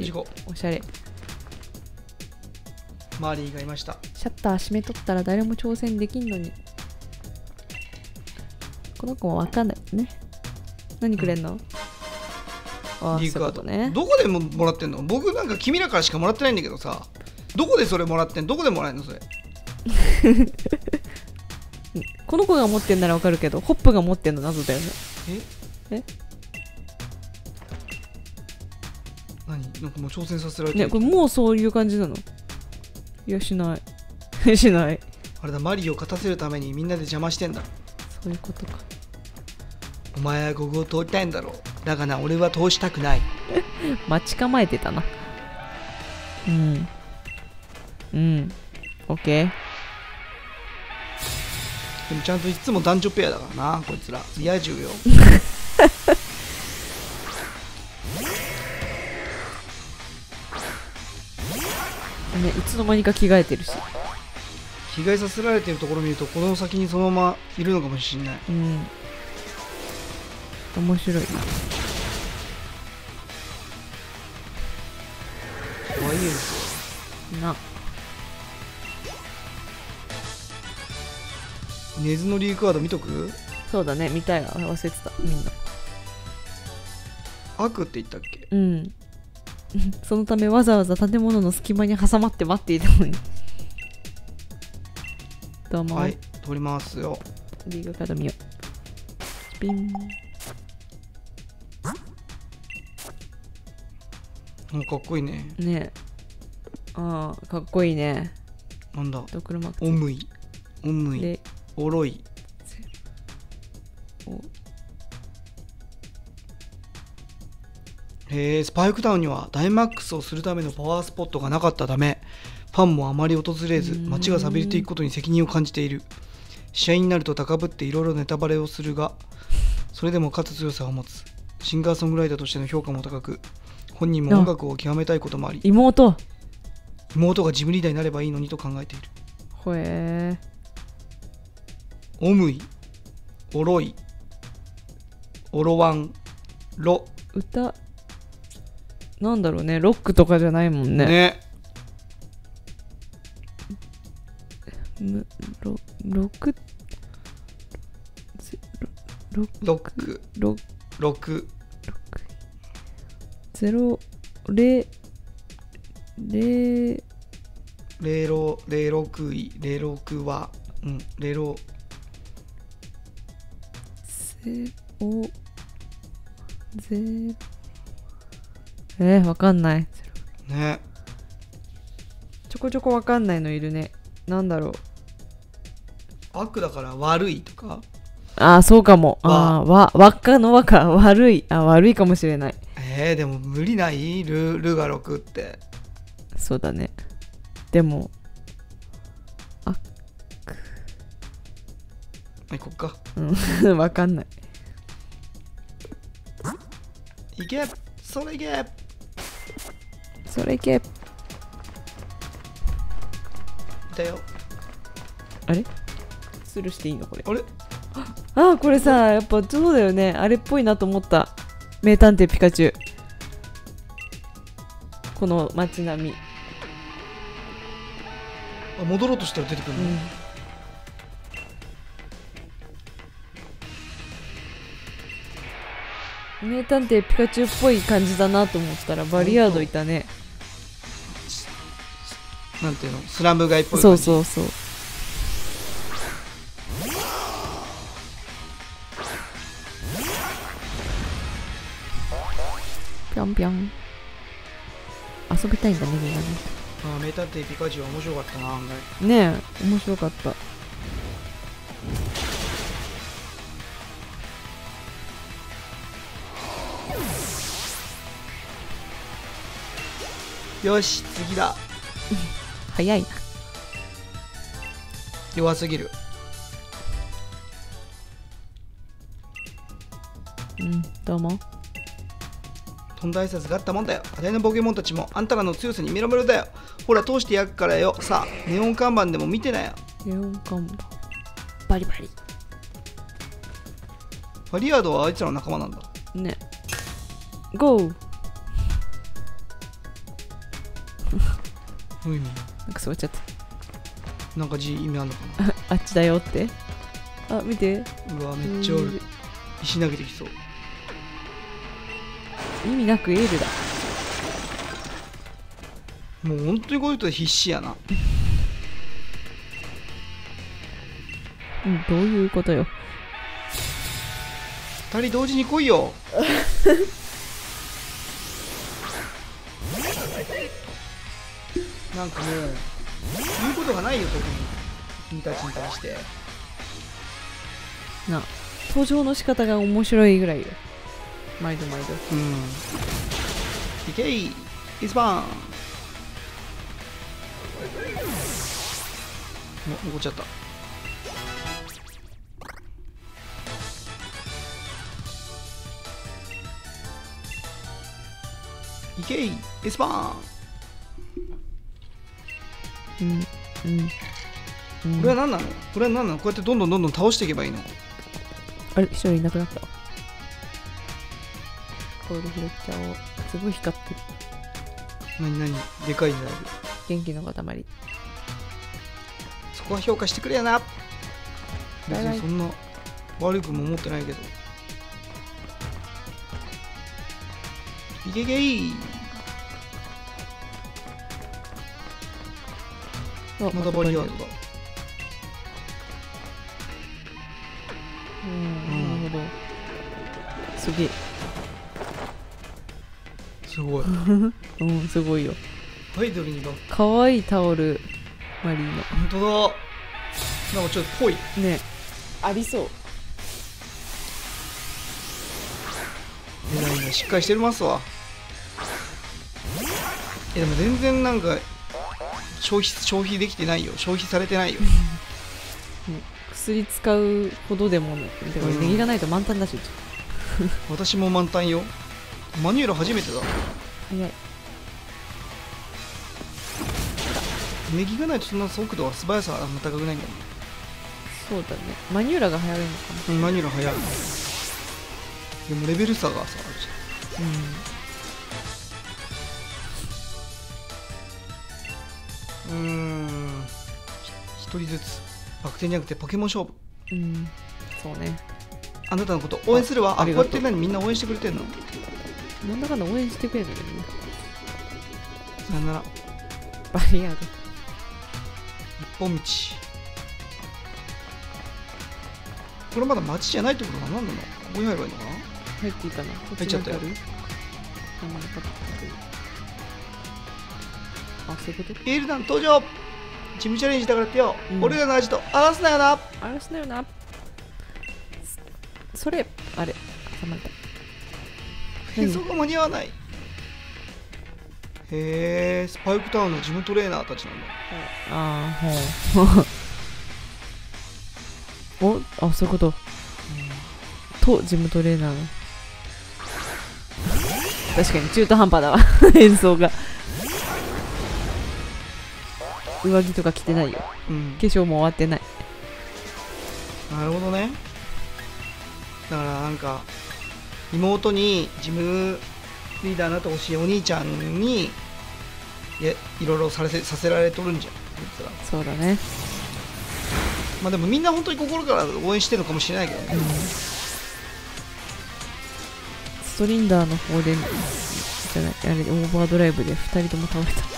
いちごおしゃれ。マリーがいました。シャッター閉めとったら誰も挑戦できんのに。この子もわかんないね。何くれんの、ああリークアート。ね。どこでももらってんの？僕なんか君らからしかもらってないんだけどさ。どこでそれもらってん？どこでもらえんのそれ？この子が持ってんならわかるけどホップが持ってんの謎だよね。え？え？何？なんかもう挑戦させられてる。ねこれもうそういう感じなの？いやしない。しない。あれだマリーを勝たせるためにみんなで邪魔してんだそういうことか。お前はここを通りたいんだろ。うだがな俺は通したくない。待ち構えてたな。うん。うん。オッケーでもちゃんといつも男女ペアだからなこいつら。嫌じゅうよねいつの間にか着替えてるし。着替えさせられてるところ見るとこの先にそのままいるのかもしれない。うん。面白い。な可愛いですな。ネズのリークワード見とく？そうだね見たいわ。忘れてた。みんな。悪って言ったっけ？うん そのためわざわざ建物の隙間に挟まって待っていたのに。どうも、はい通りますよ。リーグカー。ド見ようピンかっこいいね。ね。えああかっこいいね。なんだ？ドクロマークおむい。おむい。で。おろい。おへえスパイクタウンにはダイマックスをするためのパワースポットがなかったためファンもあまり訪れず街が錆びれていくことに責任を感じている。試合になると高ぶっていろいろネタバレをするがそれでも勝つ強さを持つ。シンガーソングライターとしての評価も高く本人も音楽を極めたいこともあり妹。妹がジムリーダーになればいいのにと考えている。ほえおむいおろいおろわんろー、歌なんだろうね。ロックとかじゃないもんね。ね。むろ六ぜろロックろ6ゼロ。レレ零六零六位零六はうん零六ゼオゼえー、わかんない。ね。ちょこちょこわかんないのいるね。なんだろう。悪だから悪いとか？ああそうかも。わ。ああーわ輪っかの輪か。悪い。あ悪いかもしれない。えー、でも無理ないルルが6って。そうだね。でも行こっか。うん。わかんない。いけ。それいけそれいけいたよ。あれ？スルーしていいのこれ。あれ？ああこれさやっぱそうだよね。あれっぽいなと思った。名探偵ピカチュウ。この街並み、あ戻ろうとしたら出てくるの、うん、名探偵ピカチュウっぽい感じだなと思ったらバリアードいたねなんていうの？スラム街っぽいそう感じ？そうそうぴょんぴょん。遊びたいんだねみんなね。あ名探偵ピカチュウは面白かったな案外。ねえ面白かった。よし次だ早いな。弱すぎる。うんどうもとんだ挨拶があったもんだよ。あたいのポケモンたちもあんたらの強さにメロメロだよ。ほら通してやっからよ。さあネオン看板でも見てなよ。レオン看板。バリバリ。ファリアードはあいつらの仲間なんだ。ね。ゴー。どういう意味なんか座っちゃったなんか字意味あんのかな？あっちだよって。あ見て。うわめっちゃおる。石投げてきそう。意味なくエールだ。もう本当にこういう人必死やな。うんどういうことよ。二人同時に来いよ なんかもう言うことがないよ特に。君たちに対して。な登場の仕方が面白いぐらいよ。毎度毎度。うん。いけい。イスバーンお怒っちゃった。いけい。イスバーンうんうんうん。これは何なの？これは何なの？こうやってどんどんどんどん倒していけばいいの？あれ一人いなくなった。わコール拾っちゃおう。すごい光ってる。何何？でかいんだいぶ元気の塊。そこは評価してくれやな。別にそんな悪くも思ってないけど。いけいけいまたバリアードだうん。なるほど。すげえすごい。うんすごいよ。アイドルにばか。わいいタオルマリーの。本当だ。なんかちょっとぽい。ね。ありそう。いやいやしっかりしてますわ。いやでも全然なんか消費消費できてないよ。消費されてないよ。薬使うほどでもねネギがないと満タンだし。私も満タンよ。マニューラ初めてだ。早い。ネギがないとそんな速度は素早さはあんま高くないんだもんそうだね。マニューラが早いのかうんマニューラ速い。でもレベル差がさあるじなゃん。うーん。ひ一人ずつ。バク転じゃなくてポケモン勝負。うん。うんそうね。あなたのこと応援するわ。ああこうやって何みんな応援してくれてんの？なんだかんだ応援してくれるんだけどね。さよなら。バリアード。一本道。これまだ街じゃないってことは何なのここに入ればいいのかな？入っていいかな。入っちゃったよあそういうこと？エールダン登場。チームチャレンジだからってよ、うん。俺らの味と合わすなよな。あれしなよな。それあれ挟まれた変装が間に合わない。へえスパイクタウンのジムトレーナーたちなんだ。ああほう。おあそういうこと。とジムトレーナー。の確かに中途半端だわ。演奏が上着とか着てないよ。うん。化粧も終わってない。なるほどね。だからなんか妹にジムリーダーになってほしいお兄ちゃんにいやいろいろされせさせられとるんじゃん。そうだね。まあでもみんな本当に心から応援してるのかもしれないけどね、ストリンダーの方でじゃないあれオーバードライブで2人とも倒れた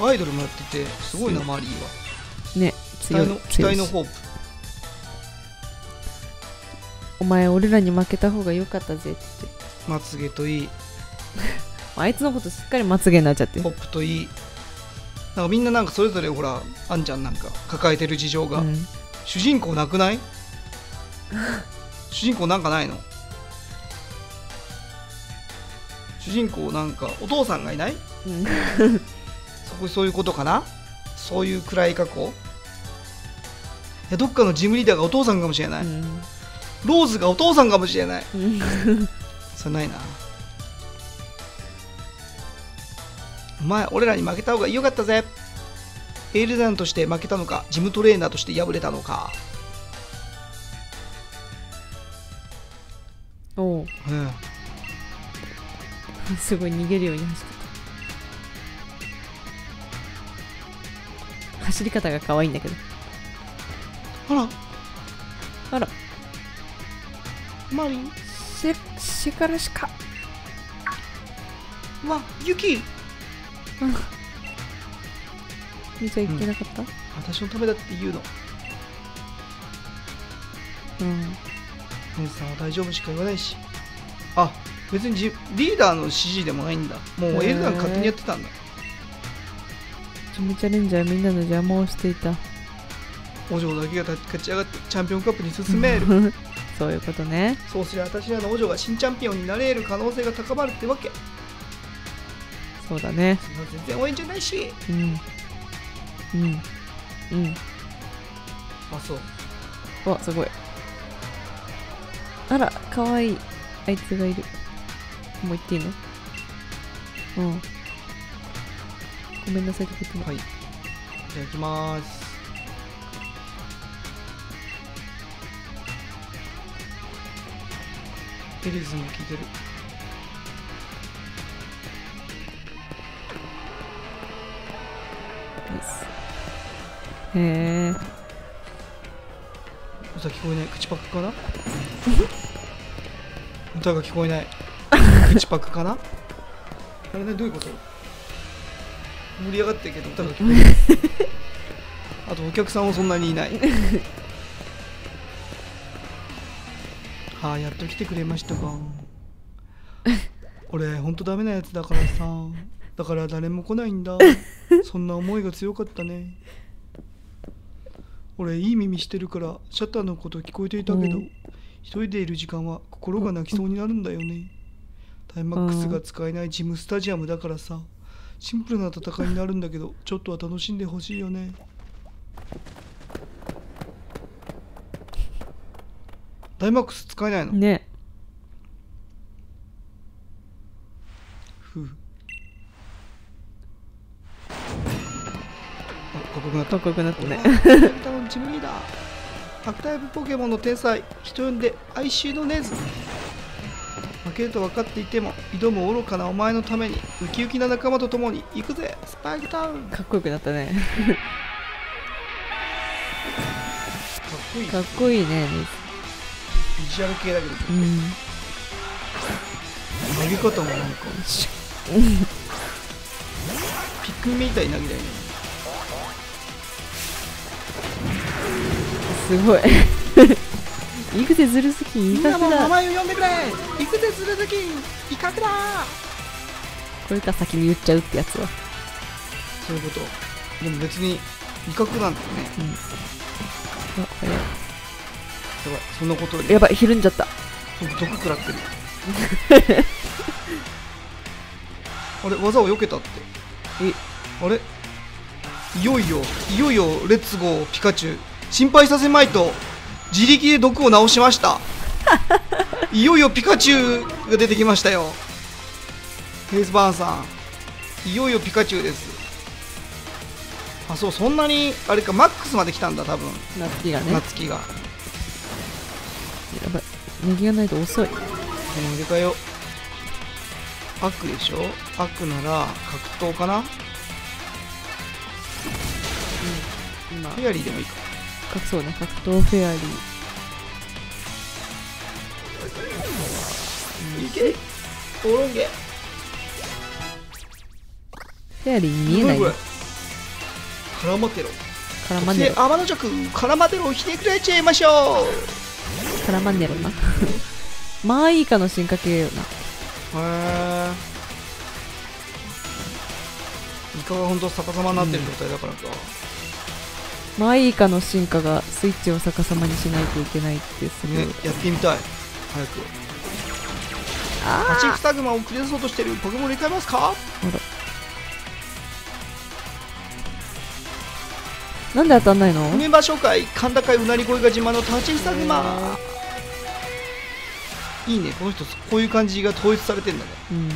アイドルもやっててすごいなマリーはね期強い待の期待のホープ。お前俺らに負けた方が良かったぜって。まつげといい。あいつのことすっかりまつげになっちゃって。ポップといい。なんかみんななんかそれぞれほらあんちゃんなんか抱えてる事情が、うん。主人公なくない？主人公なんかないの？主人公なんかお父さんがいない？うん。そこそういうことかな？そういう暗い過去？いやどっかのジムリーダーがお父さんかもしれない、うん。ローズがお父さんかもしれない。うん。それないな。お前俺らに負けた方がよかったぜ。エールダンとして負けたのかジムトレーナーとして敗れたのか。おう。うん。すごい逃げるように走っ走り方が可愛いんだけど。あら。あら。マリン。しシカラシカ。わ雪。見ちゃいけなかった？私のためだって言うの。うん、姉さんは大丈夫しか言わないし。あ別にじリーダーの指示でもないんだ。もうエルダーが勝手にやってたんだチョメチャレンジャーみんなの邪魔をしていた。お嬢だけが勝ち上がってチャンピオンカップに進める。そういうことね。そうすりゃ私らの王女が新チャンピオンになれる可能性が高まるってわけ。そうだね。そんな全然応援じゃないし。うん。うん。うん。あそう。わすごい。あらかわいい。あいつがいる。もう言っていいの？うんごめんなさいはい。いただきます。エリズも聞いてる。へえ歌聞こえない。口パクかな？歌が聞こえない。口パ クかな？あれねどういうこと？盛り上がってるけど歌が聞こえあとお客さんもそんなにいない。は あやっと来てくれましたか。俺ほんとダメなやつだからさ。だから誰も来ないんだ。そんな思いが強かったね。俺いい耳してるからシャッターのこと聞こえていたけど、うん。一人でいる時間は心が泣きそうになるんだよね。タイマックスが使えないジムスタジアムだからさシンプルな戦いになるんだけどちょっとは楽しんでほしいよね。ダイマックス使えないの？ね。ふう。あかっこよくなった。かっこよくなったね。多分チームリーダー悪タイプポケモンの天才。人呼んで哀愁のネズ負けると分かっていても挑む愚かなお前のためにウキウキな仲間と共に行くぜスパイクタウン。かっかっこよくなったね。こいい。かっこいいねビジュアル系だけどうん。投げ方もなんか。ピックみたいに投げたいねすごい行くぜズルスキン威嚇だ前を呼んでくれ。行くぜズルズキン威嚇だこれか先に言っちゃうってやつは。そういうこと。でも別に威嚇なんだよねあ早いやばいそんなことより。やばいひるんじゃった。僕毒食らってる。あれ技を避けたって。え？あれ？いよいよいよいよレッツゴーピカチュウ。心配させまいと自力で毒を治しました。いよいよピカチュウが出てきましたよ。フェイスバーンさん。いよいよピカチュウです。あそうそんなにあれかマックスまで来たんだ多分。夏希がね。や夏希が。ばい。ネギがないと遅い。でも入れ替えよ。う悪でしょ？悪なら格闘かな？今。フェアリーでもいいか格そうね格闘フェアリー。いけオロンゲフェアリーに見えないね。これカラマテロカラマンネロで天の弱カラマテロをひねくれちゃいましょう。カラマンネロな。まあいいかの進化系よな。へえイカがほんと逆さまになってる状態だからか、まあいいかの進化がスイッチを逆さまにしないといけないってすねやってみたい。早く。あハチフタグマを繰り出そうとしてるポケモンに変えますか？なんで当たんないの？メンバー紹介甲高いうなり声が自慢のタチフタグマ。いいね。この人こういう感じが統一されてんだね。うん。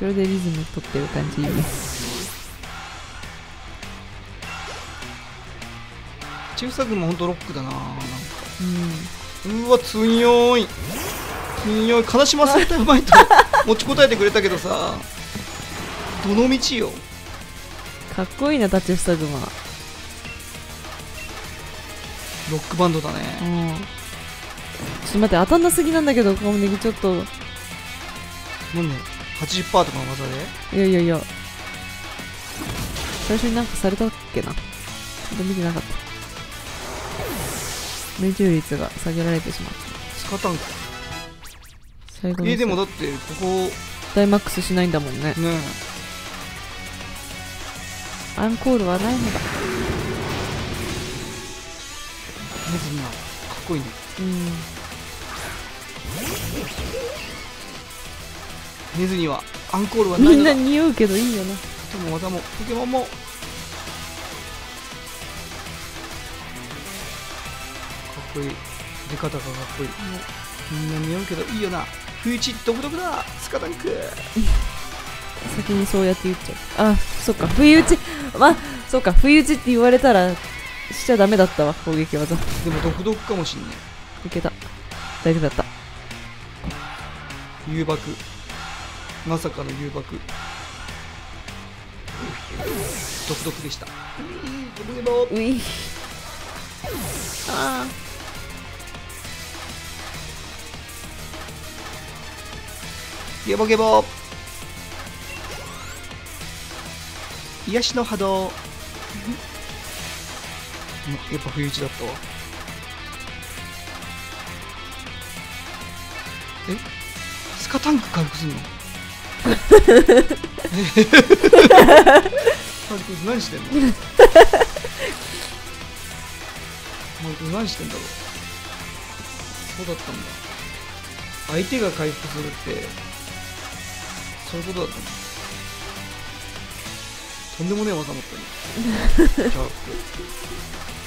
後ろでリズム取ってる感じいいね。チフタグマほんとロックだななんか。うん。うわ強い。強い。悲しませたうまいと。持ちこたえてくれたけどさ。どの道よ。かっこいいなタッチフサグマロックバンドだうねん。ちょっと待って当たんなすぎなんだけどカモネギちょっと。なんで80%とかの技で？いやいやいや。最初になんかされたっけな。ちょっと見てなかった命中率が下げられてしまった。スカタンク最後のえでもだってここ。ダイマックスしないんだもんね。ねアンコールはない。のだネズミはかっこいいね。うん。ネズにはアンコールはないみんな匂うけどいいよな。でも技もポケモンもこいい。出方がかっこいい。みんな似合うけどいいよな。不一独特だスカタンク先にそうやって言っちゃう。あそっか。不意打ち。まあそっか。不意打ちって言われたらしちゃダメだったわ攻撃技。でも独特かもしんねいけた。大丈夫だった。誘爆。まさかの誘爆。独特でした。うんでもうい。あゲボゲボ。癒しの波動。やっぱ不意打ちだったわ。え？スカタンク回復すんのマジこいつ何してんの？マジこいつ何してんだろう。そうだったんだ。相手が回復するってそういうことだったの。とんでもねえ技持ったねギャラップ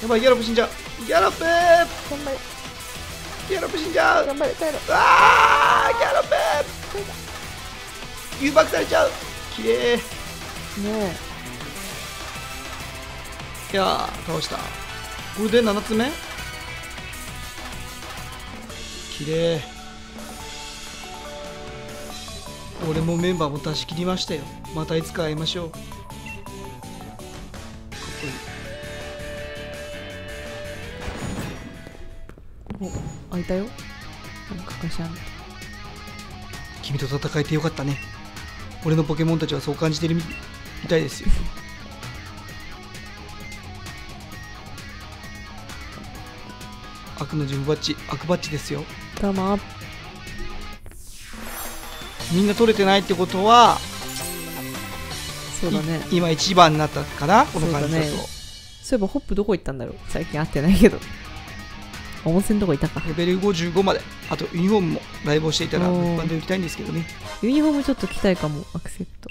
やばいギャラップ死んじゃう。ギャラップ頑張れ。ギャラップ死んじゃう。頑張れ帰ろ。うあーギャラップ。誘爆されちゃう。きれいねいやー倒した。これで7つ目？きれい俺もメンバーも出し切りましたよ。またいつか会いましょう。かっこいいえお開いたよ。なんかガシャン君と戦えてよかったね。俺のポケモンたちはそう感じてるみみたいですよ。悪のジムバッジ悪バッジですよ。たまみんな取れてないってことはそうだね。い今一番になったかな？この感じだと。そうだね。そういえばホップどこ行ったんだろう？最近会ってないけど。温泉どこいたか。レベル55まで。あとユニフォームもライブをしていたらおー。物販で売りたいんですけどね。ユニフォームちょっと着たいかもアクセプト。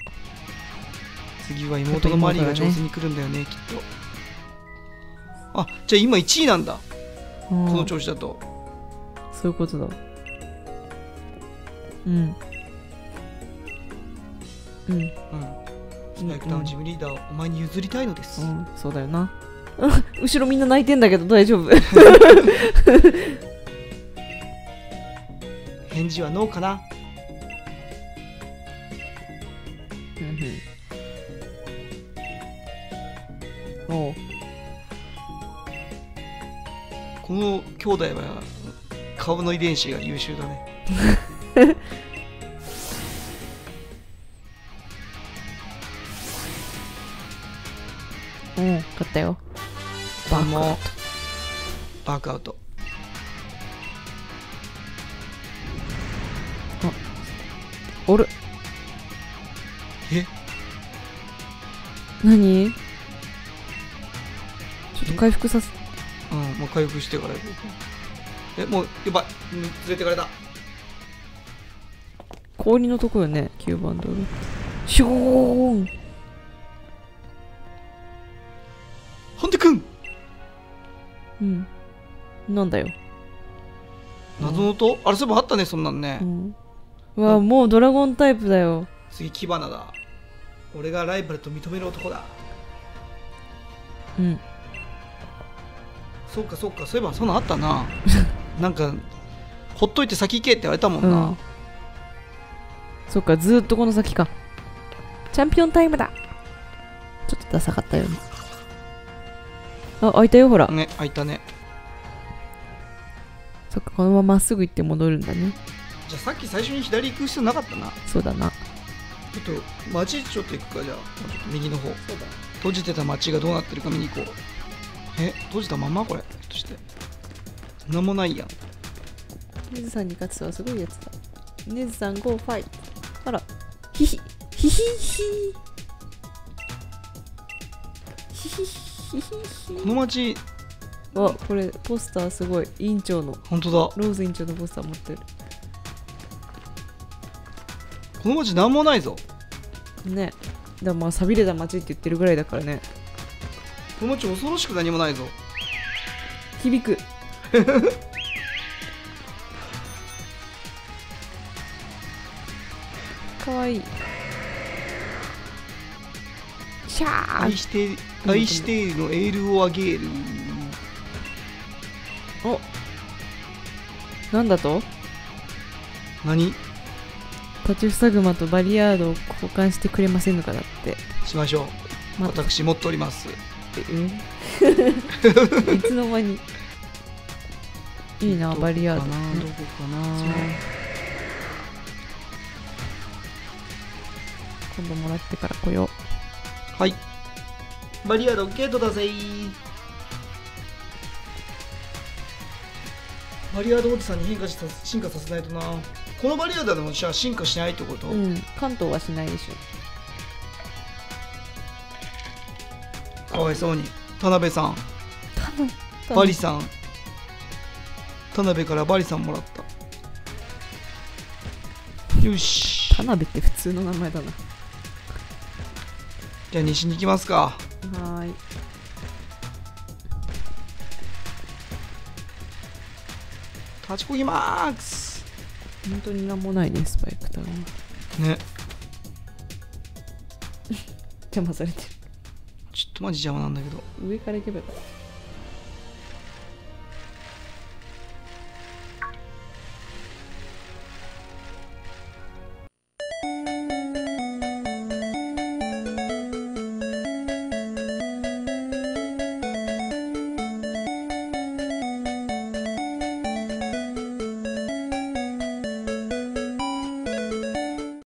次は妹のマリーが挑戦に来るんだよねきっと。あじゃあ今1位なんだ。ここの調子だと。そういうことだ。うんうん。うん。スパイクタウンチームリーダーをお前に譲りたいのです、うん。そうだよな。後ろみんな泣いてんだけど大丈夫。返事はノーかな。おう。この兄弟は顔の遺伝子が優秀だね バークアウト。おるえ？何？ちょっと回復させうん。もう回復してからえもうやばい。うん連れてかれた。氷のとこよね9番ドルシュゴーン。ほんでくんうんなんだよ。謎の音？あれそういえばあったねそんなんね、うん。うわもうドラゴンタイプだよ。次キバナだ。俺がライバルと認める男だ。うん。そうかそうか。そういえばそんなんあったな。なんかほっといて先行けって言われたもんな、うん。そっかずーっとこの先か。チャンピオンタイムだ。ちょっとダサかったよね。あ開いたよほら、ね開いたねそっかこのまままっすぐ行って戻るんだね。じゃあさっき最初に左行く必要なかったな。そうだな。ちょっと街ちょっと行くかじゃあ。もうちょっと右の方。そうだ。閉じてた街がどうなってるか見に行こう。え閉じたまんま？これ。ひょっとして。なんもないやん。ネズさんに勝つはすごいやつだ。ネズさんゴーファイト。あら。ヒヒ。ヒヒヒ。ヒヒヒヒこの街あこれポスターすごい。委員長の。本当だ。ローズ委員長のポスター持ってる。この街なんもないぞ。ね。だまあ寂れた街って言ってるぐらいだからね。この街恐ろしく何もないぞ。響く。かわいい。シャー愛して愛してのエールをあげるなんだと？何？タチュフサグマとバリアードを交換してくれませんのかだって。しましょう。ま私持っております。え いつの間に？いいなバリアード。どこかな？どこかな今度もらってから来よはい。バリアードゲートだぜバリアードおじさんに変化した進化させないとな。このバリアードでもじゃあ進化しないってこと、ううん。関東はしないでしょ。かわいそうに。田辺さん。バリさん。田辺からバリさんもらった。よし。田辺って普通の名前だな。じゃあ西に行きますか。はーい立ちこぎマークス本当になんもないねスパイクターがね。邪魔されてちょっとマジ邪魔なんだけど。る上から行けばよかった